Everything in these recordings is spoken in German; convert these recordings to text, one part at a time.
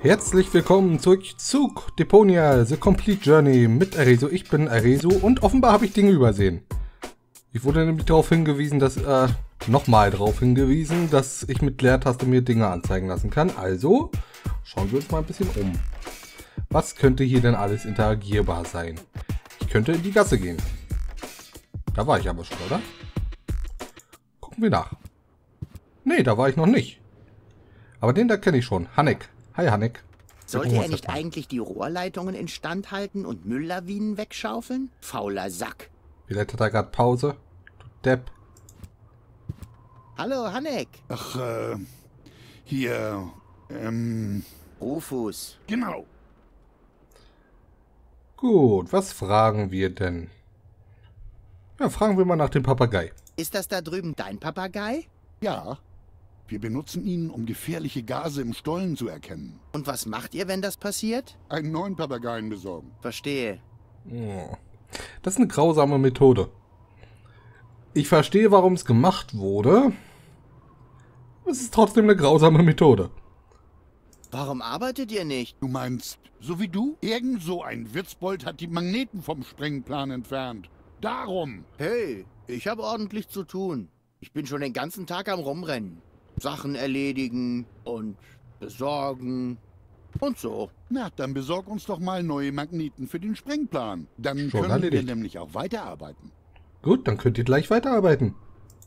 Herzlich willkommen zurück zu Deponia, The Complete Journey mit Areso. Ich bin Areso und offenbar habe ich Dinge übersehen. Ich wurde nämlich darauf hingewiesen, dass, äh, nochmal darauf hingewiesen, dass ich mit Leertaste mir Dinge anzeigen lassen kann. Also, schauen wir uns mal ein bisschen um. Was könnte hier denn alles interagierbar sein? Ich könnte in die Gasse gehen. Da war ich aber schon, oder? Gucken wir nach. Nee, da war ich noch nicht. Aber den da kenne ich schon. Hanek. Hi, Hanek. Sollte er nicht eigentlich die Rohrleitungen instand halten und Mülllawinen wegschaufeln? Fauler Sack. Vielleicht hat er gerade Pause. Du Depp. Hallo, Hanek. Ach, äh, hier, ähm, Rufus. genau. Gut, was fragen wir denn? Ja, fragen wir mal nach dem Papagei. Ist das da drüben dein Papagei? Ja, wir benutzen ihn, um gefährliche Gase im Stollen zu erkennen. Und was macht ihr, wenn das passiert? Einen neuen Papageien besorgen. Verstehe. Oh. Das ist eine grausame Methode. Ich verstehe, warum es gemacht wurde. Es ist trotzdem eine grausame Methode. Warum arbeitet ihr nicht? Du meinst, so wie du? Irgend so ein Witzbold hat die Magneten vom Sprengplan entfernt. Darum. Hey, ich habe ordentlich zu tun. Ich bin schon den ganzen Tag am Rumrennen. Sachen erledigen und besorgen und so. Na, dann besorg uns doch mal neue Magneten für den Sprengplan. Dann Schon können erledigt. wir nämlich auch weiterarbeiten. Gut, dann könnt ihr gleich weiterarbeiten.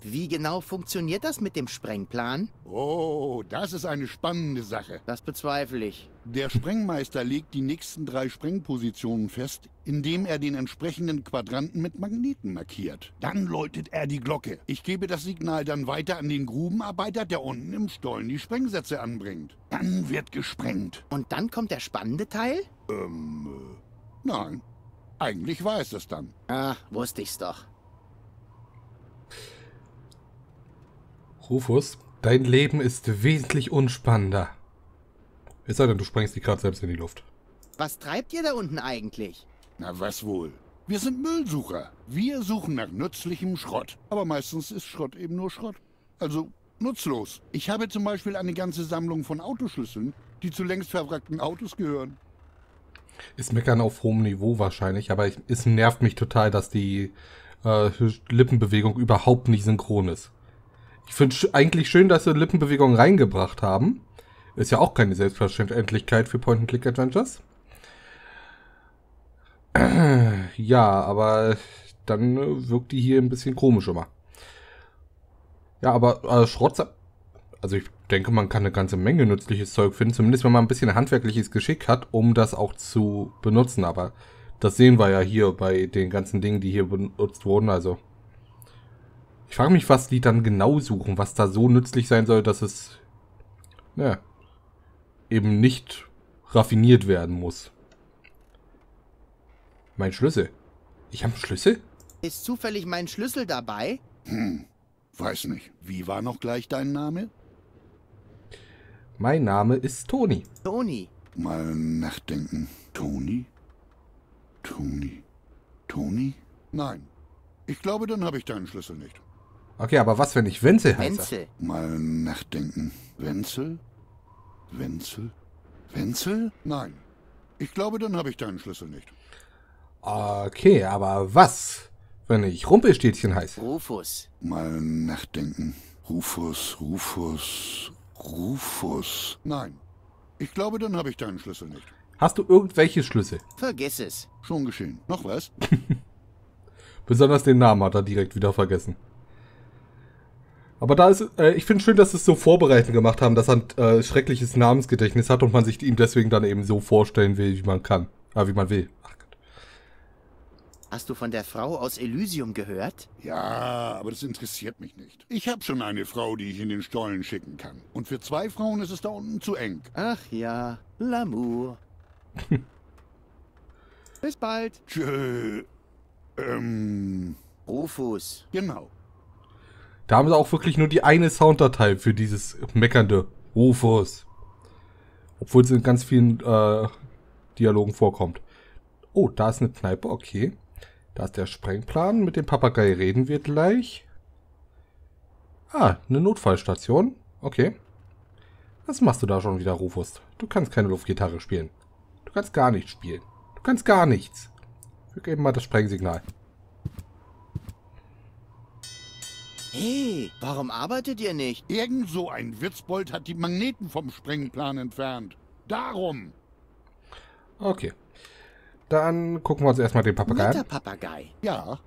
Wie genau funktioniert das mit dem Sprengplan? Oh, das ist eine spannende Sache. Das bezweifle ich. Der Sprengmeister legt die nächsten drei Sprengpositionen fest, indem er den entsprechenden Quadranten mit Magneten markiert. Dann läutet er die Glocke. Ich gebe das Signal dann weiter an den Grubenarbeiter, der unten im Stollen die Sprengsätze anbringt. Dann wird gesprengt. Und dann kommt der spannende Teil? Ähm, äh, nein. Eigentlich war es das dann. Ah, wusste ich's doch. Rufus, dein Leben ist wesentlich unspannender. Es sei denn, du sprengst die gerade selbst in die Luft. Was treibt ihr da unten eigentlich? Na was wohl? Wir sind Müllsucher. Wir suchen nach nützlichem Schrott. Aber meistens ist Schrott eben nur Schrott. Also nutzlos. Ich habe zum Beispiel eine ganze Sammlung von Autoschlüsseln, die zu längst verwrackten Autos gehören. Ist meckern auf hohem Niveau wahrscheinlich, aber ich, es nervt mich total, dass die äh, Lippenbewegung überhaupt nicht synchron ist. Ich finde sch eigentlich schön, dass sie Lippenbewegung reingebracht haben. Ist ja auch keine Selbstverständlichkeit für Point-and-Click-Adventures. Ja, aber dann wirkt die hier ein bisschen komisch immer. Ja, aber äh, Schrott, also ich denke, man kann eine ganze Menge nützliches Zeug finden, zumindest wenn man ein bisschen handwerkliches Geschick hat, um das auch zu benutzen. Aber das sehen wir ja hier bei den ganzen Dingen, die hier benutzt wurden. Also ich frage mich, was die dann genau suchen, was da so nützlich sein soll, dass es ja, eben nicht raffiniert werden muss. Mein Schlüssel. Ich habe einen Schlüssel? Ist zufällig mein Schlüssel dabei? Hm, weiß nicht. Wie war noch gleich dein Name? Mein Name ist Toni. Toni. Mal nachdenken. Toni? Toni? Toni? Nein. Ich glaube, dann habe ich deinen Schlüssel nicht. Okay, aber was, wenn ich Wenzel heiße? Wenzel. Mal nachdenken. Wenzel? Wenzel? Wenzel? Nein. Ich glaube, dann habe ich deinen Schlüssel nicht. Okay, aber was, wenn ich Rumpelstilzchen heiße? Rufus. Mal nachdenken. Rufus, Rufus, Rufus. Nein. Ich glaube, dann habe ich deinen Schlüssel nicht. Hast du irgendwelche Schlüssel? Vergiss es. Schon geschehen. Noch was? Besonders den Namen hat er direkt wieder vergessen. Aber da ist, äh, ich finde schön, dass sie es so vorbereitend gemacht haben, dass er ein äh, schreckliches Namensgedächtnis hat und man sich ihm deswegen dann eben so vorstellen will, wie man kann. Ah, wie man will. Hast du von der Frau aus Elysium gehört? Ja, aber das interessiert mich nicht. Ich habe schon eine Frau, die ich in den Stollen schicken kann. Und für zwei Frauen ist es da unten zu eng. Ach ja, L'amour. Bis bald. Tschö. Ähm, Rufus. genau. Da haben sie auch wirklich nur die eine Sounddatei für dieses meckernde Rufus. Obwohl es in ganz vielen äh, Dialogen vorkommt. Oh, da ist eine Kneipe, okay. Da ist der Sprengplan. Mit dem Papagei reden wir gleich. Ah, eine Notfallstation. Okay. Was machst du da schon wieder, Rufus? Du kannst keine Luftgitarre spielen. Du kannst gar nichts spielen. Du kannst gar nichts. Wir geben mal das Sprengsignal. Hey, warum arbeitet ihr nicht? Irgend so ein Witzbold hat die Magneten vom Sprengplan entfernt. Darum. Okay. Dann gucken wir uns erstmal den Papagei an. Papagei. Ja.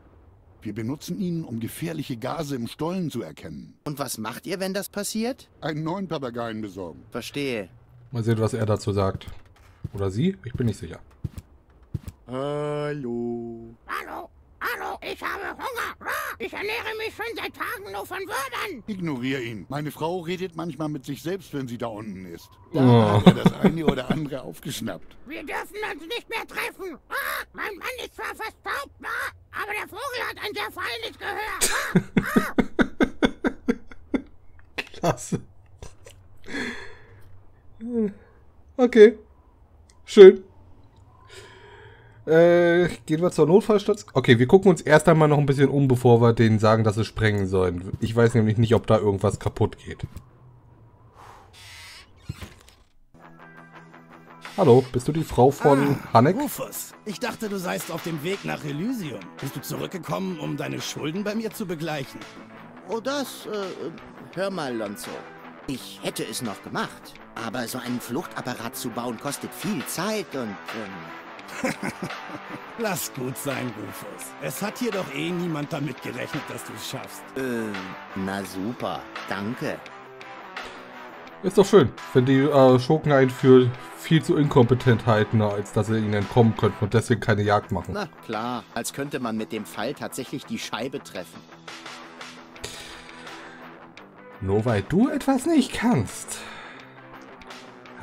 Wir benutzen ihn, um gefährliche Gase im Stollen zu erkennen. Und was macht ihr, wenn das passiert? Einen neuen Papageien besorgen. Verstehe. Mal sehen, was er dazu sagt. Oder sie? Ich bin nicht sicher. Hallo. Hallo, hallo, ich habe Hunger. Ich ernähre mich schon seit Tagen nur von Würmern. Ignorier ihn. Meine Frau redet manchmal mit sich selbst, wenn sie da unten ist. Da Oh. hat er das eine oder andere aufgeschnappt. Wir dürfen uns nicht mehr treffen. Ah, mein Mann ist zwar verstaubt, ah, aber der Vogel hat ein sehr feines Gehör. Ah, Klasse. Okay. Schön. Äh, gehen wir zur Notfallstation. Okay, wir gucken uns erst einmal noch ein bisschen um, bevor wir denen sagen, dass sie sprengen sollen. Ich weiß nämlich nicht, ob da irgendwas kaputt geht. Hallo, bist du die Frau von Hanek? Rufus, ich dachte, du seist auf dem Weg nach Elysium. Bist du zurückgekommen, um deine Schulden bei mir zu begleichen? Oh, das, äh, hör mal, Lonzo. Ich hätte es noch gemacht. Aber so einen Fluchtapparat zu bauen kostet viel Zeit und, ähm, Lass gut sein, Rufus. Es hat hier doch eh niemand damit gerechnet, dass du es schaffst. äh, na super. Danke. Ist doch schön, wenn die äh, Schurken einen für viel zu inkompetent halten, als dass sie ihnen entkommen könnten und deswegen keine Jagd machen. Na klar, als könnte man mit dem Fall tatsächlich die Scheibe treffen. Nur weil du etwas nicht kannst,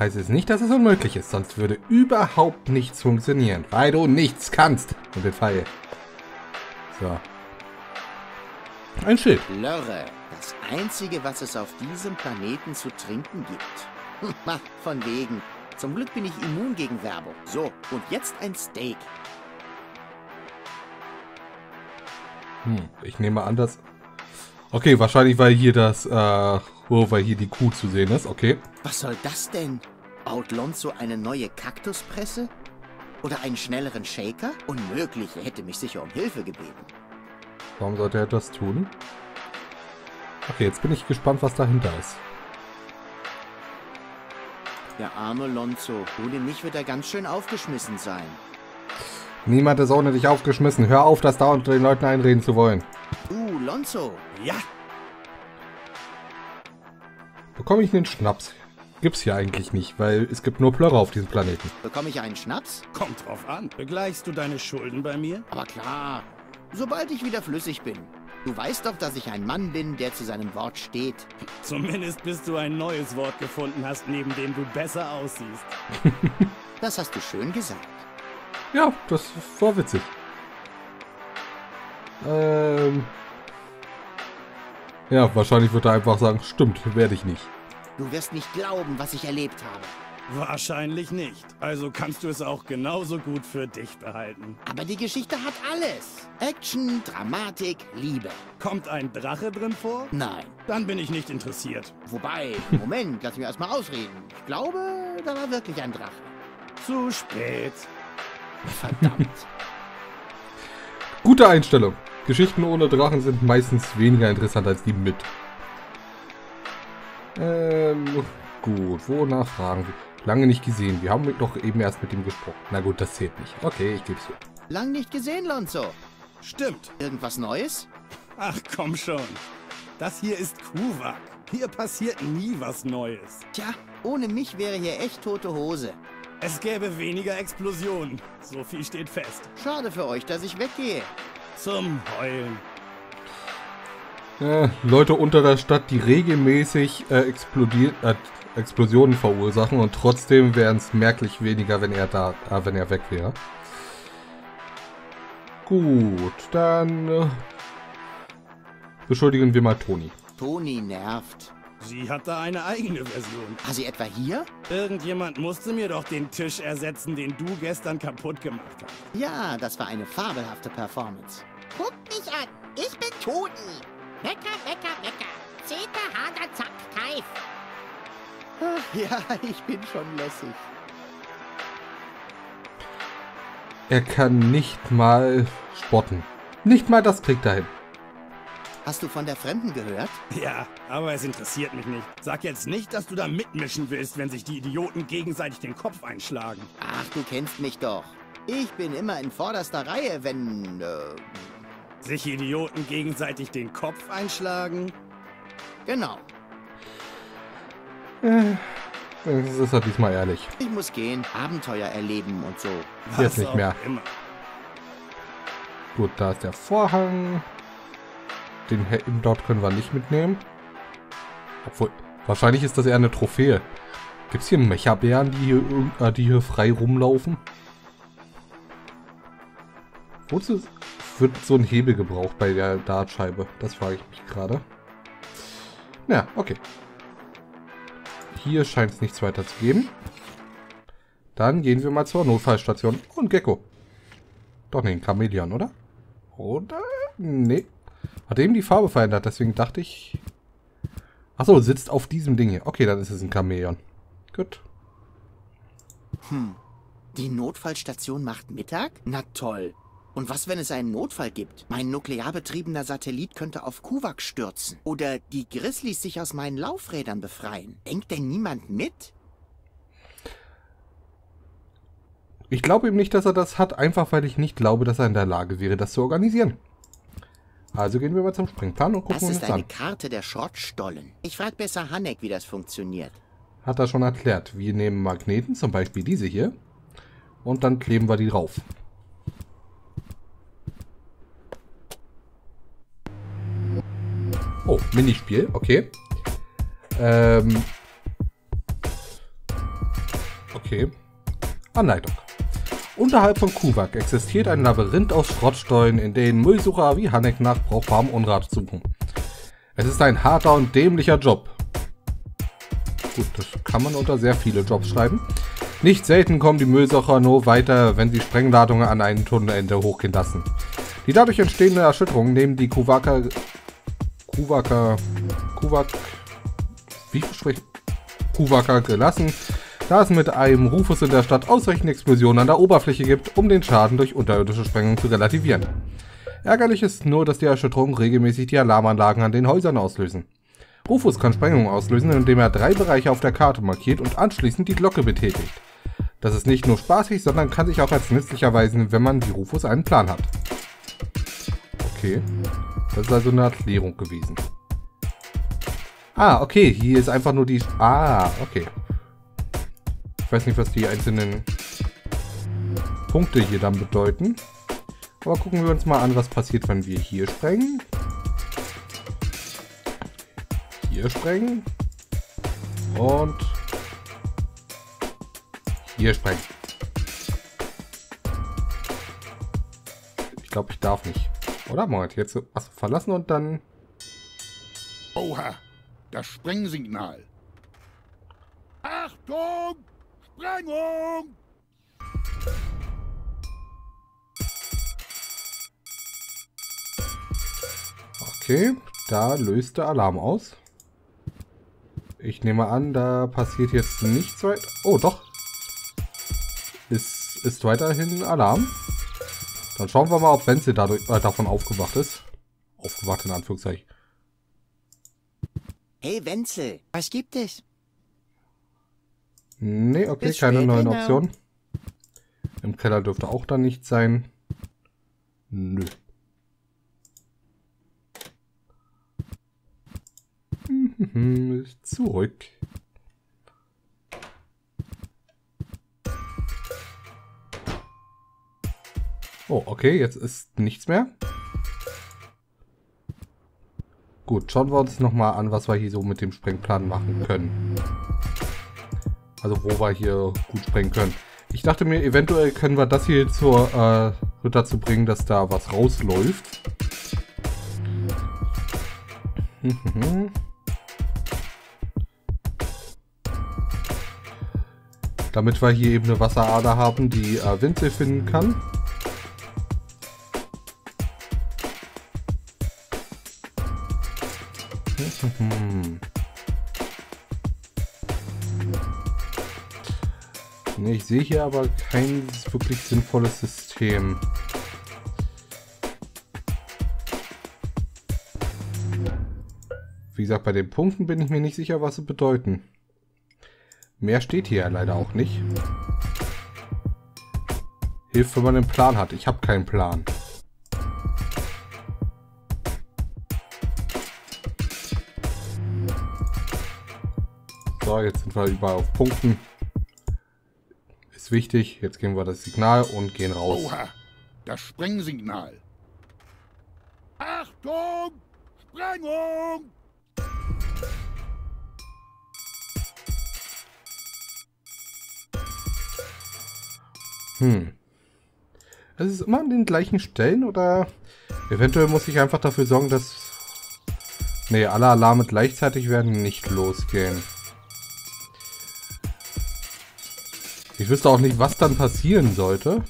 heißt es nicht, dass es unmöglich ist, sonst würde überhaupt nichts funktionieren, weil du nichts kannst. Und den Pfeil. So. Ein Schild. Lörre, das einzige, was es auf diesem Planeten zu trinken gibt. Von wegen. Zum Glück bin ich immun gegen Werbung. So, und jetzt ein Steak. Hm, ich nehme an, dass... Okay, wahrscheinlich, weil hier das, äh, oh, weil hier die Kuh zu sehen ist. Okay. Was soll das denn? Baut Lonzo eine neue Kaktuspresse? Oder einen schnelleren Shaker? Unmöglich, er hätte mich sicher um Hilfe gebeten. Warum sollte er das tun? Okay, jetzt bin ich gespannt, was dahinter ist. Der arme Lonzo. Ohne mich wird er ganz schön aufgeschmissen sein. Niemand ist ohne dich aufgeschmissen. Hör auf, das da unter den Leuten einreden zu wollen. Uh, Lonzo. Ja, Bekomme ich einen Schnaps? Gibt's hier eigentlich nicht, weil es gibt nur Plörrer auf diesem Planeten. Bekomme ich einen Schnaps? kommt drauf an. Begleichst du deine Schulden bei mir? Aber klar. Sobald ich wieder flüssig bin. Du weißt doch, dass ich ein Mann bin, der zu seinem Wort steht. Zumindest bis du ein neues Wort gefunden hast, neben dem du besser aussiehst. Das hast du schön gesagt. Ja, das war witzig. Ähm. Ja, wahrscheinlich wird er einfach sagen, stimmt, werde ich nicht. Du wirst nicht glauben, was ich erlebt habe. Wahrscheinlich nicht. Also kannst du es auch genauso gut für dich behalten. Aber die Geschichte hat alles. Action, Dramatik, Liebe. Kommt ein Drache drin vor? Nein. Dann bin ich nicht interessiert. Wobei, Moment, lass mich erstmal ausreden. Ich glaube, da war wirklich ein Drache. Zu spät. Verdammt. Gute Einstellung. Geschichten ohne Drachen sind meistens weniger interessant als die mit. Ähm, gut, wonach fragen wir? Lange nicht gesehen. Wir haben doch eben erst mit ihm gesprochen. Na gut, das zählt nicht. Okay, ich gebe es dir. Lang nicht gesehen, Lonzo. Stimmt. Irgendwas Neues? Ach komm schon. Das hier ist Kuwak. Hier passiert nie was Neues. Tja, ohne mich wäre hier echt tote Hose. Es gäbe weniger Explosionen. So viel steht fest. Schade für euch, dass ich weggehe. Zum Heulen. Äh, Leute unter der Stadt, die regelmäßig äh, äh, Explosionen verursachen und trotzdem wären es merklich weniger, wenn er da, äh, wenn er weg wäre. Gut, dann äh, beschuldigen wir mal Toni. Toni nervt. Sie hat da eine eigene Version. War sie etwa hier? Irgendjemand musste mir doch den Tisch ersetzen, den du gestern kaputt gemacht hast. Ja, das war eine fabelhafte Performance. Guck mich an. Ich bin Toni. Wecker, Wecker, Wecker. Zehnter, Hader, Zack, Keif. Ach, ja, ich bin schon lässig. Er kann nicht mal spotten. Nicht mal das kriegt er hin. Hast du von der Fremden gehört? Ja, aber es interessiert mich nicht. Sag jetzt nicht, dass du da mitmischen willst, wenn sich die Idioten gegenseitig den Kopf einschlagen. Ach, du kennst mich doch. Ich bin immer in vorderster Reihe, wenn... Äh, Sich Idioten gegenseitig den Kopf einschlagen? genau. Das ist er diesmal ehrlich. Ich muss gehen, Abenteuer erleben und so. Jetzt nicht mehr. Immer. Gut, da ist der Vorhang. Den dort können wir nicht mitnehmen. Obwohl, wahrscheinlich ist das eher eine Trophäe. Gibt es hier Mechabären, die hier, äh, die hier frei rumlaufen? Wozu wird so ein Hebel gebraucht bei der Dartscheibe? Das frage ich mich gerade. Ja, okay. Hier scheint es nichts weiter zu geben. Dann gehen wir mal zur Notfallstation. Und Gecko. Doch, nee, ein Chamäleon, oder? Oder? Nee. Hat eben die Farbe verändert, deswegen dachte ich... Achso, sitzt auf diesem Ding hier. Okay, dann ist es ein Chamäleon. Gut. Hm. Die Notfallstation macht Mittag? Na toll. Und was, wenn es einen Notfall gibt? Mein nuklearbetriebener Satellit könnte auf Kuwak stürzen. Oder die Grizzlies sich aus meinen Laufrädern befreien. Denkt denn niemand mit? Ich glaube ihm nicht, dass er das hat, einfach weil ich nicht glaube, dass er in der Lage wäre, das zu organisieren. Also gehen wir mal zum Springplan und gucken Das uns ist das eine an. Karte der Schrottstollen. Ich frag besser Hanek, wie das funktioniert. Hat er schon erklärt. Wir nehmen Magneten, zum Beispiel diese hier. Und dann kleben wir die drauf. Oh, Minispiel, okay. Ähm. Okay. Anleitung. Unterhalb von Kuwak existiert ein Labyrinth aus Schrottstollen, in denen Müllsucher wie Hanek nach brauchbarem Unrat suchen. Es ist ein harter und dämlicher Job. Gut, das kann man unter sehr viele Jobs schreiben. Nicht selten kommen die Müllsacher nur weiter, wenn sie Sprengladungen an einem Tunnelende hochgehen lassen. Die dadurch entstehende Erschütterung nehmen die Kuwaker... Kuwaker... Kuwak... Wie spricht... Kuwaker gelassen, da es mit einem Rufus in der Stadt ausreichend Explosionen an der Oberfläche gibt, um den Schaden durch unterirdische Sprengung zu relativieren. Ärgerlich ist nur, dass die Erschütterungen regelmäßig die Alarmanlagen an den Häusern auslösen. Rufus kann Sprengungen auslösen, indem er drei Bereiche auf der Karte markiert und anschließend die Glocke betätigt. Das ist nicht nur spaßig, sondern kann sich auch als nützlich erweisen, wenn man wie Rufus einen Plan hat. Okay. Das ist also eine Erklärung gewesen. Ah, okay. Hier ist einfach nur die... Ah, okay. Ich weiß nicht, was die einzelnen Punkte hier dann bedeuten. Aber gucken wir uns mal an, was passiert, wenn wir hier sprengen. Hier sprengen. Und hier sprengen. Ich glaube, ich darf nicht. Oder? Moment, jetzt so achso, verlassen und dann... Oha, das Sprengsignal. Achtung! Sprengung! Okay, da löst der Alarm aus. Ich nehme an, da passiert jetzt nichts weiter. Oh, doch. Ist, ist weiterhin Alarm. Dann schauen wir mal, ob Wenzel dadurch, äh, davon aufgewacht ist. Aufgewacht in Anführungszeichen. Hey Wenzel, was gibt es? Nee, okay, Bis keine neuen genau. Optionen. Im Keller dürfte auch da nichts sein. Nö. Zurück. Oh, okay, jetzt ist nichts mehr. Gut, schauen wir uns nochmal an, was wir hier so mit dem Sprengplan machen können. Also wo wir hier gut sprengen können. Ich dachte mir, eventuell können wir das hier zur, äh, dazu bringen, dass da was rausläuft. Damit wir hier eben eine Wasserader haben, die äh, Winzel finden kann. Ich sehe hier aber kein wirklich sinnvolles System. Wie gesagt, bei den Punkten bin ich mir nicht sicher, was sie bedeuten. Mehr steht hier leider auch nicht. Hilft, wenn man einen Plan hat. Ich habe keinen Plan. Jetzt sind wir überall auf Punkten. Ist wichtig. Jetzt geben wir das Signal und gehen raus. Oha, das Sprengsignal. Achtung! Sprengung! Hm. Es ist immer an den gleichen Stellen oder eventuell muss ich einfach dafür sorgen, dass nee, alle Alarme gleichzeitig werden nicht losgehen. Ich wüsste auch nicht, was dann passieren sollte.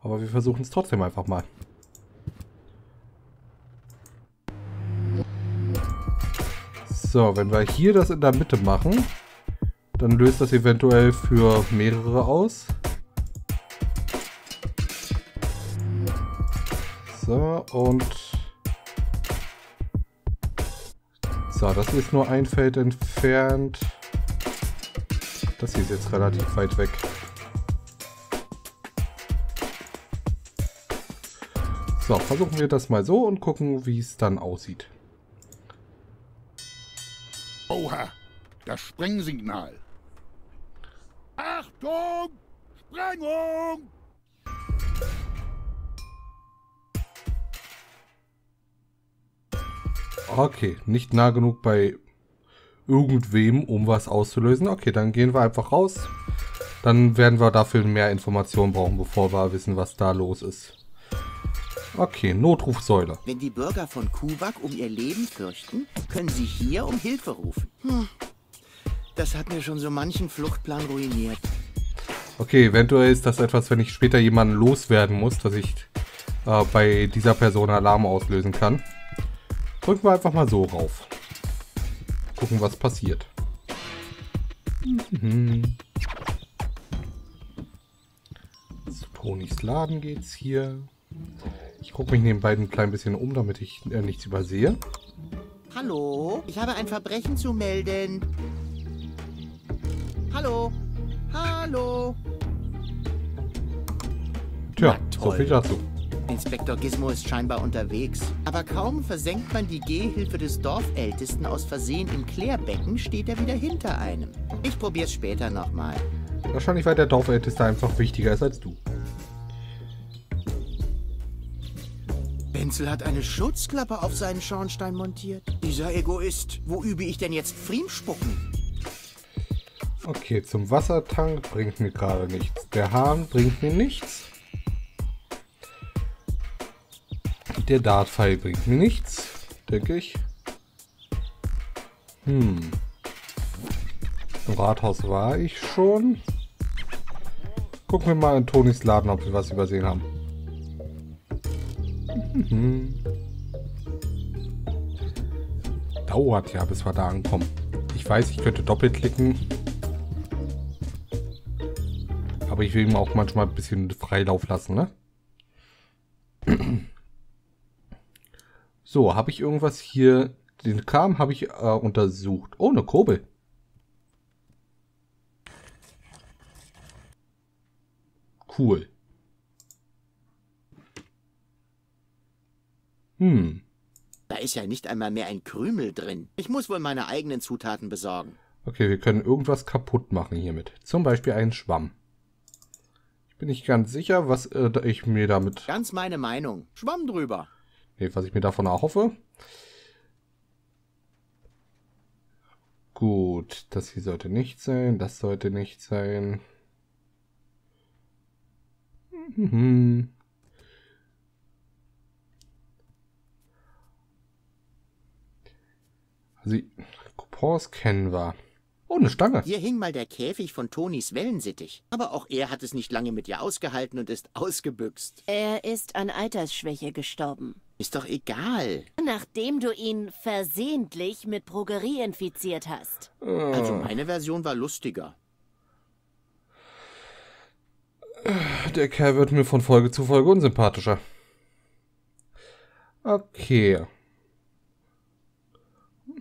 Aber wir versuchen es trotzdem einfach mal. So, wenn wir hier das in der Mitte machen, dann löst das eventuell für mehrere aus. So, und... So, das ist nur ein Feld entfernt. Das hier ist jetzt relativ weit weg. So, versuchen wir das mal so und gucken, wie es dann aussieht. Oha, das Sprengsignal. Achtung! Sprengung! Okay, nicht nah genug bei irgendwem, um was auszulösen. Okay, dann gehen wir einfach raus. Dann werden wir dafür mehr Informationen brauchen, bevor wir wissen, was da los ist. Okay, Notrufsäule. Wenn die Bürger von Kuwak um ihr Leben fürchten, können sie hier um Hilfe rufen. Hm. Das hat mir schon so manchen Fluchtplan ruiniert. Okay, eventuell ist das etwas, wenn ich später jemanden loswerden muss, dass ich äh, bei dieser Person Alarm auslösen kann. Drücken wir einfach mal so rauf. Gucken, was passiert. Mhm. Zu Tonis Laden geht's hier. Ich gucke mich nebenbei ein klein bisschen um, damit ich äh, nichts übersehe. Hallo, ich habe ein Verbrechen zu melden. Hallo, hallo. Tja, so viel dazu. Inspektor Gizmo ist scheinbar unterwegs. Aber kaum versenkt man die Gehhilfe des Dorfältesten aus Versehen im Klärbecken, steht er wieder hinter einem. Ich probier's später nochmal. Wahrscheinlich, weil der Dorfälteste einfach wichtiger ist als du. Wenzel hat eine Schutzklappe auf seinen Schornstein montiert. Dieser Egoist. Wo übe ich denn jetzt Friemspucken? Okay, zum Wassertank bringt mir gerade nichts. Der Hahn bringt mir nichts. Der Dartpfeil bringt mir nichts, denke ich. Hm. Im Rathaus war ich schon. Gucken wir mal in Tonis Laden, ob wir was übersehen haben. Mhm. Dauert ja, bis wir da ankommen. Ich weiß, ich könnte doppelklicken. Aber ich will ihm auch manchmal ein bisschen Freilauf lassen, ne? So, habe ich irgendwas hier... Den Kram habe ich äh, untersucht. Oh, eine Kurbel. Cool. Hm. Da ist ja nicht einmal mehr ein Krümel drin. Ich muss wohl meine eigenen Zutaten besorgen. Okay, wir können irgendwas kaputt machen hiermit. Zum Beispiel einen Schwamm. Ich bin nicht ganz sicher, was äh, ich mir damit... Ganz meine Meinung. Schwamm drüber. Nee, was ich mir davon erhoffe. Gut, das hier sollte nicht sein, das sollte nicht sein. Mhm. Also, Coupons kennen wir. Oh, eine Stange. Hier hing mal der Käfig von Tonis Wellensittich. Aber auch er hat es nicht lange mit ihr ausgehalten und ist ausgebüxt. Er ist an Altersschwäche gestorben. Ist doch egal. Nachdem du ihn versehentlich mit Progerie infiziert hast. Also meine Version war lustiger. Der Kerl wird mir von Folge zu Folge unsympathischer. Okay.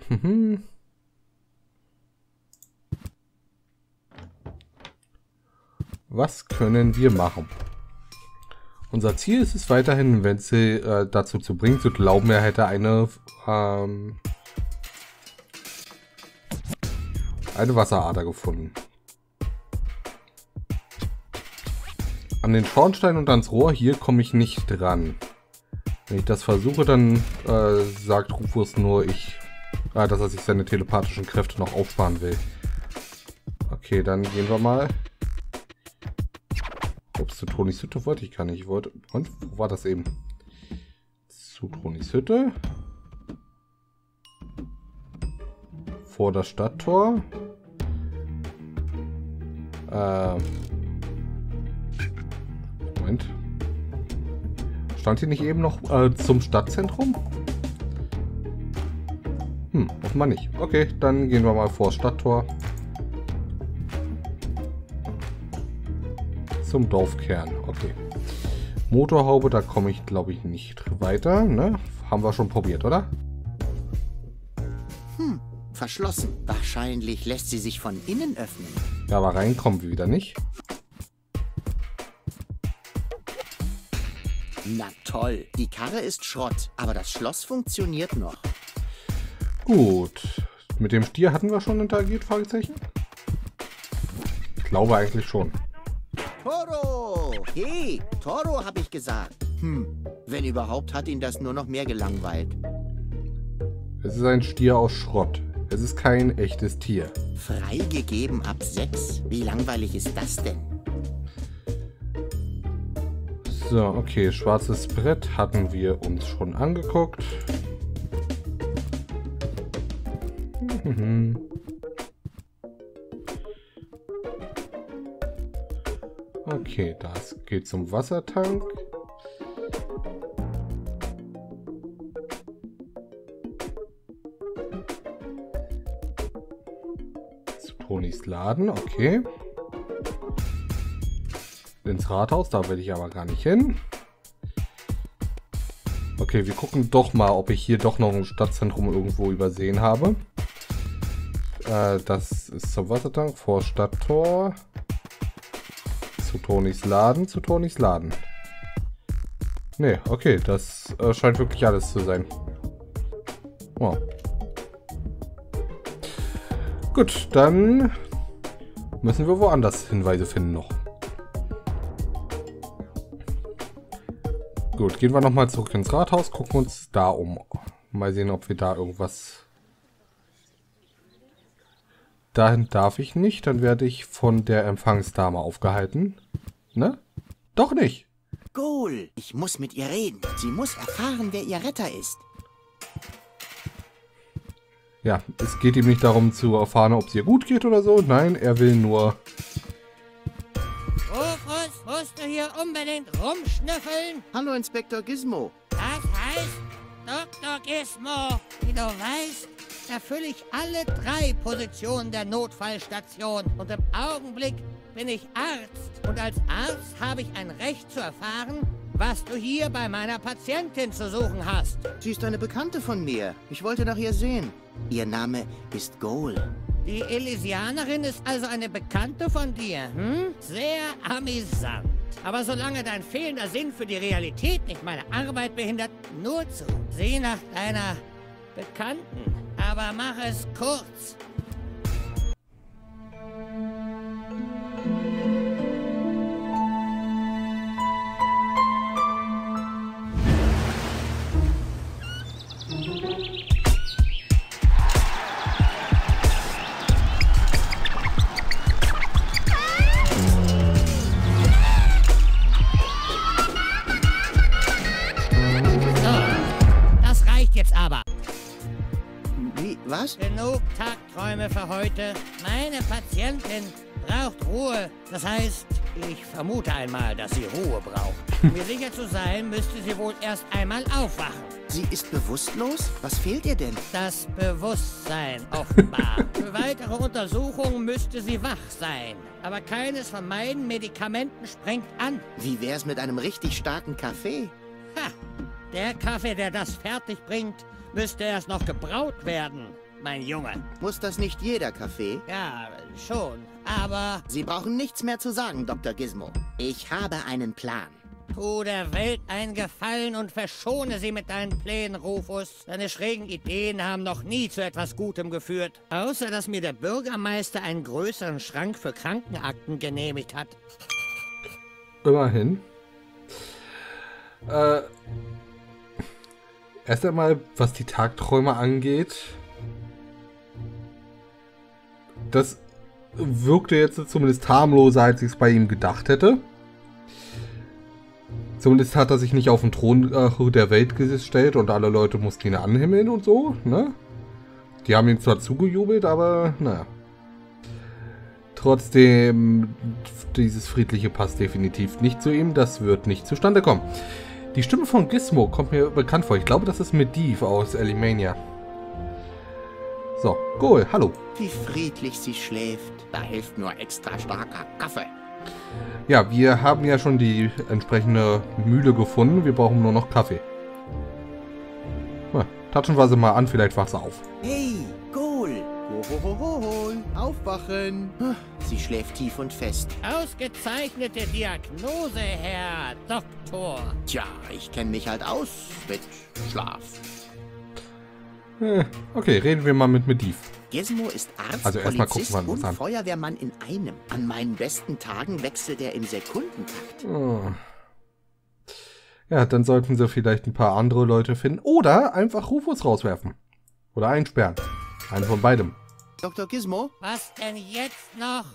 Was können wir machen? Unser Ziel ist es weiterhin, wenn sie äh, dazu zu bringen, zu glauben, er hätte eine ähm, eine Wasserader gefunden. An den Schornstein und ans Rohr hier komme ich nicht dran. Wenn ich das versuche, dann äh, sagt Rufus nur, ich, äh, dass er sich seine telepathischen Kräfte noch aufsparen will. Okay, dann gehen wir mal. Ups, zu Tonis Hütte wollte ich gar nicht. Ich wollte. Und wo war das eben? Zu Tonis Hütte. Vor das Stadttor. Äh. Moment. Stand hier nicht eben noch äh, zum Stadtzentrum? Hm, offenbar nicht. Okay, dann gehen wir mal vor das Stadttor. Zum Dorfkern. Okay. Motorhaube, da komme ich glaube ich nicht weiter. Ne? Haben wir schon probiert, oder? Hm, verschlossen. Wahrscheinlich lässt sie sich von innen öffnen. Ja, aber reinkommen wir wieder nicht. Na toll, die Karre ist Schrott, aber das Schloss funktioniert noch. Gut. Mit dem Stier hatten wir schon interagiert, Fragezeichen? Ich glaube eigentlich schon. Toro! Hey, Toro, hab ich gesagt. Hm, wenn überhaupt, hat ihn das nur noch mehr gelangweilt. Es ist ein Stier aus Schrott. Es ist kein echtes Tier. Freigegeben ab 6? Wie langweilig ist das denn? So, okay. Schwarzes Brett hatten wir uns schon angeguckt. Okay, das geht zum Wassertank. Zu Tonis Laden, okay. Ins Rathaus, da will ich aber gar nicht hin. Okay, wir gucken doch mal, ob ich hier doch noch ein Stadtzentrum irgendwo übersehen habe. Äh, das ist zum Wassertank, vor Stadttor. Zu Tonis Laden, zu Tonis Laden. Nee, okay, das äh, scheint wirklich alles zu sein. Oh. Gut, dann müssen wir woanders Hinweise finden noch. Gut, gehen wir nochmal zurück ins Rathaus, gucken uns da um. Mal sehen, ob wir da irgendwas... Dahin darf ich nicht, dann werde ich von der Empfangsdame aufgehalten. Ne? Doch nicht. Goal, ich muss mit ihr reden. Sie muss erfahren, wer ihr Retter ist. Ja, es geht ihm nicht darum zu erfahren, ob es ihr gut geht oder so. Nein, er will nur... Rufus, musst du hier unbedingt rumschnüffeln? Hallo, Inspektor Gizmo. Das heißt, Dr. Gizmo, wie du weißt, erfülle ich alle drei Positionen der Notfallstation. Und im Augenblick bin ich Arzt. Und als Arzt habe ich ein Recht zu erfahren, was du hier bei meiner Patientin zu suchen hast. Sie ist eine Bekannte von mir. Ich wollte nach ihr sehen. Ihr Name ist Goal. Die Elysianerin ist also eine Bekannte von dir, hm? Sehr amüsant. Aber solange dein fehlender Sinn für die Realität nicht meine Arbeit behindert, nur zu. Sieh nach deiner Bekannten, aber mach es kurz. Was? Genug Tagträume für heute. Meine Patientin braucht Ruhe. Das heißt, Ich vermute einmal, dass sie Ruhe braucht. Um mir sicher zu sein, müsste sie wohl erst einmal aufwachen. Sie ist bewusstlos? Was fehlt ihr denn? Das Bewusstsein offenbar. Für weitere Untersuchungen müsste sie wach sein. Aber keines von meinen Medikamenten sprengt an. Wie wär's mit einem richtig starken Kaffee? Ha! Der Kaffee, der das fertig bringt, müsste erst noch gebraut werden, mein Junge. Muss das nicht jeder Kaffee? Ja, schon. Aber Sie brauchen nichts mehr zu sagen, Dr. Gizmo. Ich habe einen Plan. tu der Welt einen Gefallen und verschone sie mit deinen Plänen, Rufus. Deine schrägen Ideen haben noch nie zu etwas Gutem geführt. Außer, dass mir der Bürgermeister einen größeren Schrank für Krankenakten genehmigt hat. Immerhin. Äh, erst einmal, was die Tagträume angeht. Das wirkte jetzt zumindest harmloser, als ich es bei ihm gedacht hätte. Zumindest hat er sich nicht auf den Thron äh, der Welt gestellt und alle Leute mussten ihn anhimmeln und so, ne? Die haben ihm zwar zugejubelt, aber naja. Trotzdem, dieses Friedliche passt definitiv nicht zu ihm. Das wird nicht zustande kommen. Die Stimme von Gizmo kommt mir bekannt vor. Ich glaube, das ist Medivh aus Alimania. Goal, hallo. Wie friedlich sie schläft. Da hilft nur extra starker Kaffee. Ja, wir haben ja schon die entsprechende Mühle gefunden. Wir brauchen nur noch Kaffee. Na, touchen wir sie mal an, vielleicht wacht sie auf. Hey, Goal. Hohohohol. Aufwachen. Sie schläft tief und fest. Ausgezeichnete Diagnose, Herr Doktor. Tja, ich kenne mich halt aus mit Schlaf. Äh, okay, reden wir mal mit Medivh. Gizmo ist Arzt, Also erst mal Polizist gucken wir uns und an. Feuerwehrmann in einem. An meinen besten Tagen wechselt er im Sekundentakt. Oh. Ja, dann sollten sie vielleicht ein paar andere Leute finden. Oder einfach Rufus rauswerfen. Oder einsperren. Einen von beidem. Dr. Gizmo? Was denn jetzt noch?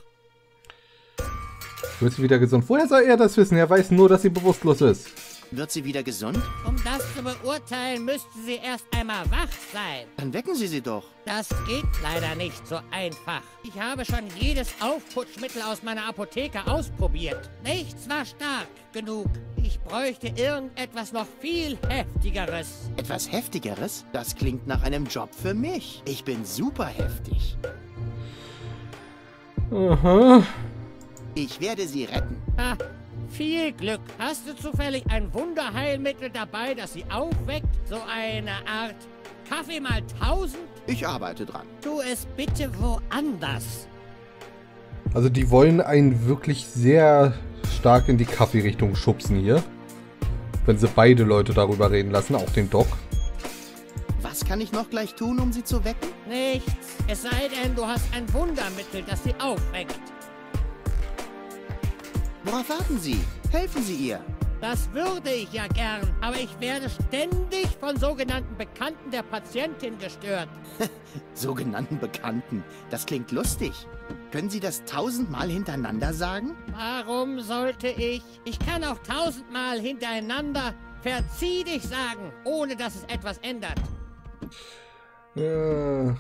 Wird sie wieder gesund? Woher soll er das wissen? Er weiß nur, dass sie bewusstlos ist. Wird sie wieder gesund? Um das zu beurteilen, müsste sie erst einmal wach sein. Dann wecken Sie sie doch. Das geht leider nicht so einfach. Ich habe schon jedes Aufputschmittel aus meiner Apotheke ausprobiert. Nichts war stark genug. Ich bräuchte irgendetwas noch viel heftigeres. Etwas Heftigeres? Das klingt nach einem Job für mich. Ich bin super heftig. Aha. Ich werde sie retten. Ah, viel Glück. Hast du zufällig ein Wunderheilmittel dabei, das sie aufweckt? So eine Art Kaffee mal tausend? Ich arbeite dran. Tu es bitte woanders. Also die wollen einen wirklich sehr stark in die Kaffeerichtung schubsen hier. Wenn sie beide Leute darüber reden lassen, auch den Doc. Was kann ich noch gleich tun, um sie zu wecken? Nichts. Es sei denn, du hast ein Wundermittel, das sie aufweckt. Worauf warten Sie? Helfen Sie ihr. Das würde ich ja gern, aber ich werde ständig von sogenannten Bekannten der Patientin gestört. Sogenannten Bekannten. Das klingt lustig. Können Sie das tausendmal hintereinander sagen? Warum sollte ich? Ich kann auch tausendmal hintereinander verzieh dich sagen, ohne dass es etwas ändert. Ja.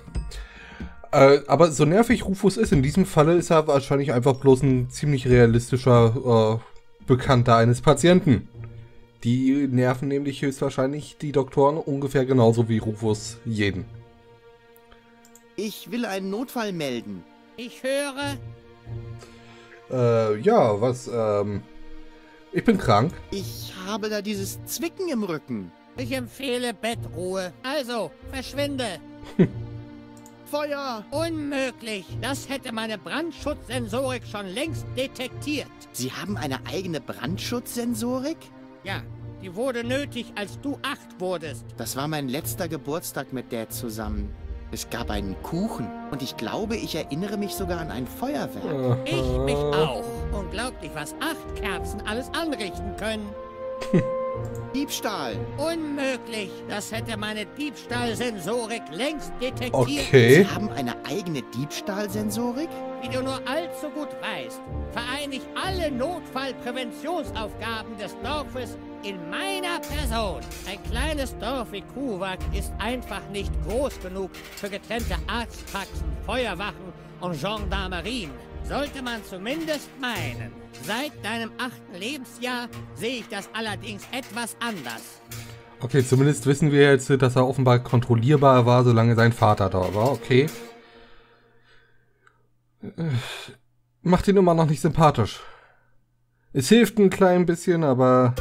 Äh, aber so nervig Rufus ist, in diesem Falle ist er wahrscheinlich einfach bloß ein ziemlich realistischer äh, Bekannter eines Patienten. Die nerven nämlich höchstwahrscheinlich die Doktoren ungefähr genauso wie Rufus jeden. Ich will einen Notfall melden. Ich höre, Äh, ja, was, ähm. Ich bin krank. Ich habe da dieses Zwicken im Rücken. ich empfehle Bettruhe. Also, verschwinde. Feuer! Unmöglich. Das hätte meine Brandschutzsensorik schon längst detektiert. Sie haben eine eigene Brandschutzsensorik? Ja, die wurde nötig, als du acht wurdest. Das war mein letzter Geburtstag mit Dad zusammen. Es gab einen Kuchen und ich glaube, ich erinnere mich sogar an ein Feuerwerk. Ich mich auch. Unglaublich, was acht Kerzen alles anrichten können. Diebstahl! Unmöglich. Das hätte meine Diebstahlsensorik längst detektiert. Okay. Sie haben eine eigene Diebstahlsensorik? Wie du nur allzu gut weißt, vereine ich alle Notfallpräventionsaufgaben des Dorfes in meiner Person. Ein kleines Dorf wie Kuwak ist einfach nicht groß genug für getrennte Arztpraxen, Feuerwachen und Gendarmerien. Sollte man zumindest meinen. Seit deinem achten Lebensjahr sehe ich das allerdings etwas anders. Okay, zumindest wissen wir jetzt, dass er offenbar kontrollierbar war, solange sein Vater da war. Okay. Äh, Macht ihn immer noch nicht sympathisch. Es hilft ein klein bisschen, aber...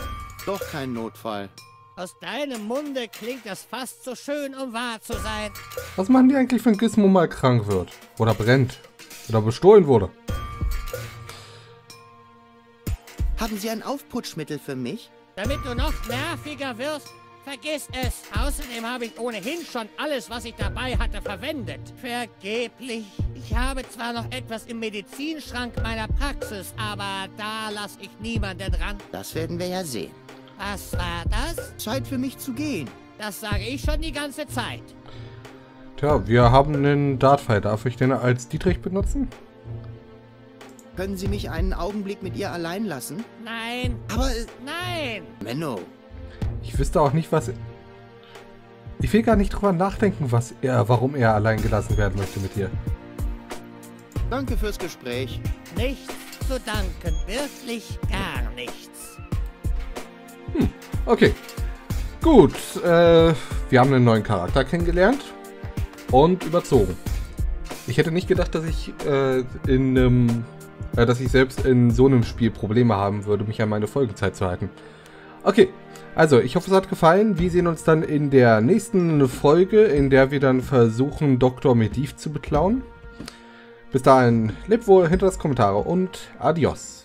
Doch kein Notfall. Aus deinem Munde klingt das fast so schön, um wahr zu sein. Was machen die eigentlich, wenn Gizmo mal krank wird? Oder brennt? Oder bestohlen wurde? Haben Sie ein Aufputschmittel für mich? Damit du noch nerviger wirst, vergiss es. Außerdem habe ich ohnehin schon alles, was ich dabei hatte, verwendet. Vergeblich. Ich habe zwar noch etwas im Medizinschrank meiner Praxis, aber da lasse ich niemanden ran. Das werden wir ja sehen. Was war das? Zeit für mich zu gehen. Das sage ich schon die ganze Zeit. Tja, wir haben einen Dartpfeil. Darf ich den als Dietrich benutzen? Können Sie mich einen Augenblick mit ihr allein lassen? Nein, Aber, äh, nein. Menno, Ich wüsste auch nicht, was... Ich will gar nicht drüber nachdenken, was er, warum er allein gelassen werden möchte mit dir. danke fürs Gespräch. Nichts zu danken. Wirklich gar nichts. Okay. Gut, äh, wir haben einen neuen Charakter kennengelernt und überzogen. Ich hätte nicht gedacht, dass ich äh, in einem, äh, dass ich selbst in so einem Spiel Probleme haben würde, mich an meine Folgenzeit zu halten. Okay, also ich hoffe, es hat gefallen. Wir sehen uns dann in der nächsten Folge, in der wir dann versuchen, Dr. Mediv zu beklauen. Bis dahin, lebt wohl, hinter das Kommentare und adios.